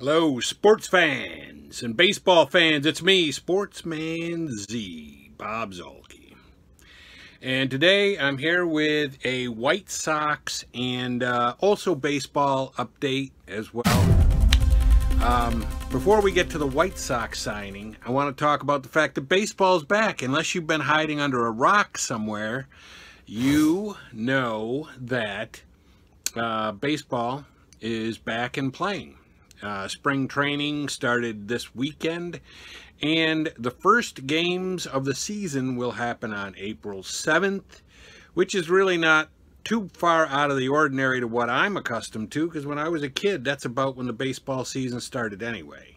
Hello, sports fans and baseball fans. It's me, Sportsman Z, Bob Zuhlke. And today I'm here with a White Sox and uh, also baseball update as well. Um, before we get to the White Sox signing, I want to talk about the fact that baseball's back. Unless you've been hiding under a rock somewhere, you know that uh, baseball is back and playing. Uh, spring training started this weekend, and the first games of the season will happen on April 7th, which is really not too far out of the ordinary to what I'm accustomed to, because when I was a kid, that's about when the baseball season started anyway.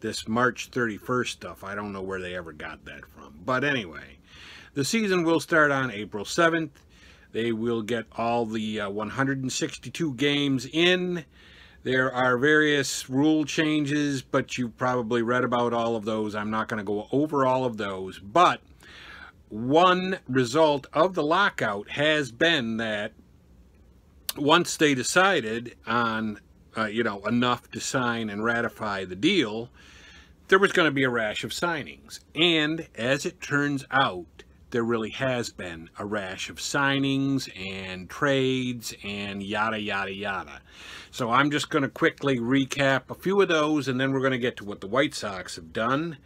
This March 31st stuff, I don't know where they ever got that from. But anyway, the season will start on April 7th. They will get all the uh, 162 games in. There are various rule changes, but you've probably read about all of those. I'm not going to go over all of those. But one result of the lockout has been that once they decided on, uh, you know, enough to sign and ratify the deal, there was going to be a rash of signings. And as it turns out, there really has been a rash of signings and trades and yada, yada, yada. So I'm just going to quickly recap a few of those, and then we're going to get to what the White Sox have done.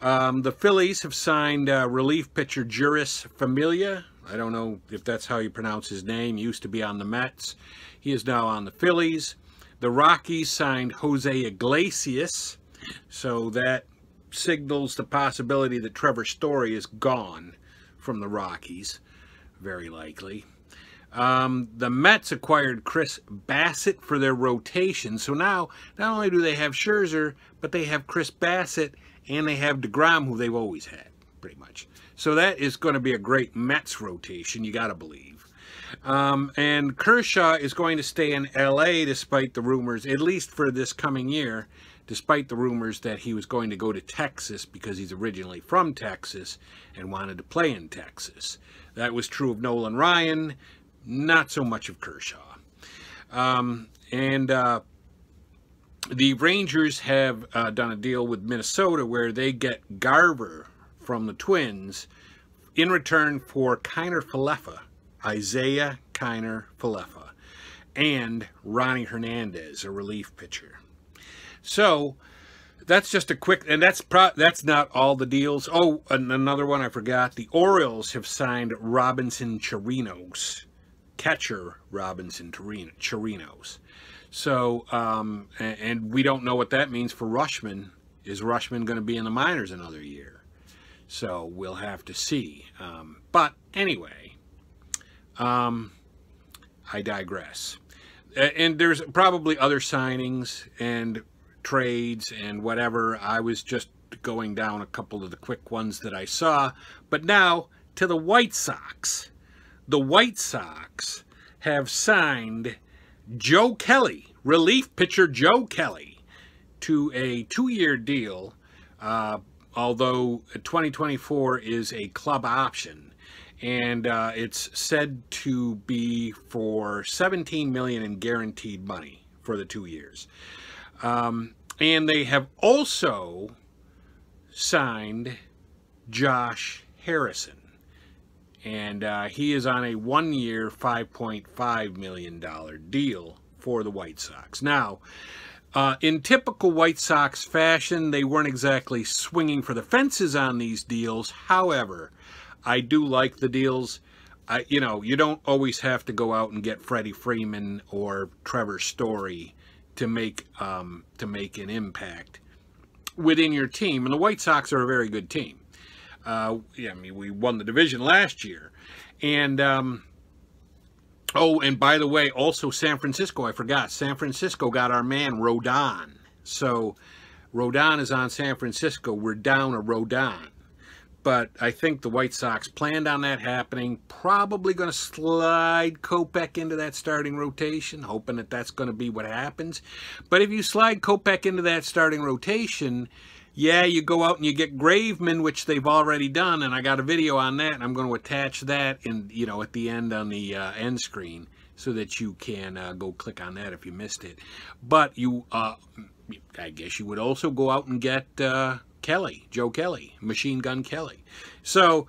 Um, the Phillies have signed uh, relief pitcher Jeurys Familia. I don't know if that's how you pronounce his name. He used to be on the Mets. He is now on the Phillies. The Rockies signed Jose Iglesias. So that signals the possibility that Trevor Story is gone from the Rockies, very likely. Um, the Mets acquired Chris Bassitt for their rotation. So now, not only do they have Scherzer, but they have Chris Bassitt and they have DeGrom, who they've always had, pretty much. So that is going to be a great Mets rotation, you got to believe. Um, and Kershaw is going to stay in L.A. despite the rumors, at least for this coming year, despite the rumors that he was going to go to Texas because he's originally from Texas and wanted to play in Texas. That was true of Nolan Ryan, not so much of Kershaw. Um, and uh, the Rangers have uh, done a deal with Minnesota where they get Garver from the Twins in return for Kiner Falefa, Isiah Kiner Falefa, and Ronnie Hernandez, a relief pitcher. So that's just a quick, and that's pro, that's not all the deals. Oh, another one I forgot. The Orioles have signed Robinson Chirinos, catcher Robinson Chirinos. So, um, and, and, we don't know what that means for Rutschman. Is Rutschman going to be in the minors another year? So we'll have to see. Um, but anyway, um, I digress. And there's probably other signings and trades and whatever. I was just going down a couple of the quick ones that I saw. But now to the White Sox. The White Sox have signed Joe Kelly, relief pitcher Joe Kelly, to a two-year deal, uh, although 2024 is a club option. And uh, it's said to be for 17 million in guaranteed money for the two years. Um, and they have also signed Josh Harrison and uh, he is on a one-year, $5.5 million deal for the White Sox. Now, uh, in typical White Sox fashion, they weren't exactly swinging for the fences on these deals. However, I do like the deals. I, you know, you don't always have to go out and get Freddie Freeman or Trevor Story to make um, to make an impact within your team. And the White Sox are a very good team. Uh, yeah, I mean, we won the division last year. And, um, oh, and by the way, also San Francisco, I forgot. San Francisco got our man, Rodon. So Rodon is on San Francisco. We're down a Rodon. But I think the White Sox planned on that happening. Probably going to slide Kopech into that starting rotation, hoping that that's going to be what happens. But if you slide Kopech into that starting rotation, yeah, you go out and you get Graveman, which they've already done, and I got a video on that, and I'm going to attach that in, you know, at the end on the uh, end screen so that you can uh, go click on that if you missed it. But you, uh, I guess you would also go out and get uh, Kelly, Joe Kelly, Machine Gun Kelly. So,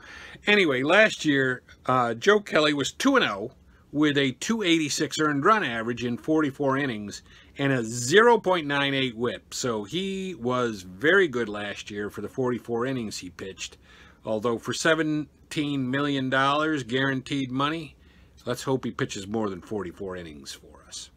anyway, last year, uh, Joe Kelly was 2 0 with a 286 earned run average in 44 innings and a 0.98 whip. So he was very good last year for the 44 innings he pitched. Although for $17 million guaranteed money, let's hope he pitches more than 44 innings for us.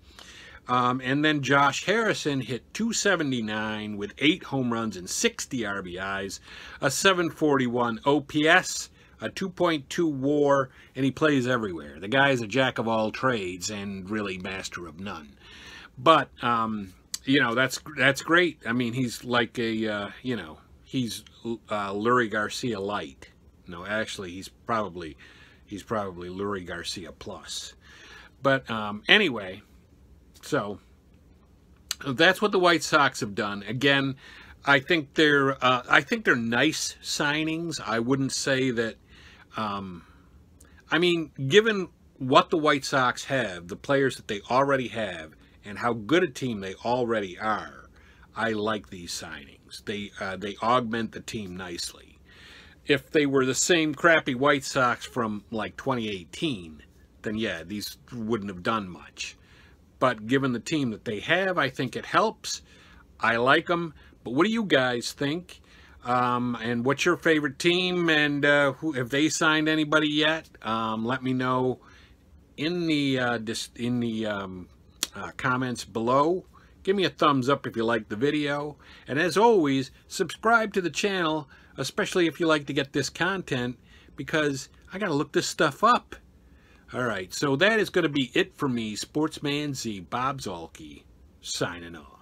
Um, and then Josh Harrison hit 279 with eight home runs and 60 RBIs, a 741 OPS, a 2.2 WAR, and he plays everywhere. The guy is a jack of all trades and really master of none. But um, you know that's that's great. I mean, he's like a uh, you know he's uh, Leury Garcia light. No, actually, he's probably he's probably Leury Garcia plus. But um, anyway, so that's what the White Sox have done. Again, I think they're uh, I think they're nice signings. I wouldn't say that. Um, I mean, given what the White Sox have, the players that they already have, and how good a team they already are, I like these signings. They uh, they augment the team nicely. If they were the same crappy White Sox from like 2018, then yeah, these wouldn't have done much. But given the team that they have, I think it helps. I like them. But what do you guys think? Um, and what's your favorite team? And uh, who, have they signed anybody yet? Um, let me know in the uh, in the um, uh, comments below. Give me a thumbs up if you like the video. And as always, subscribe to the channel, especially if you like to get this content, because I got to look this stuff up. All right, so that is going to be it for me, Sportsman Z, Bob Zuhlke, signing off.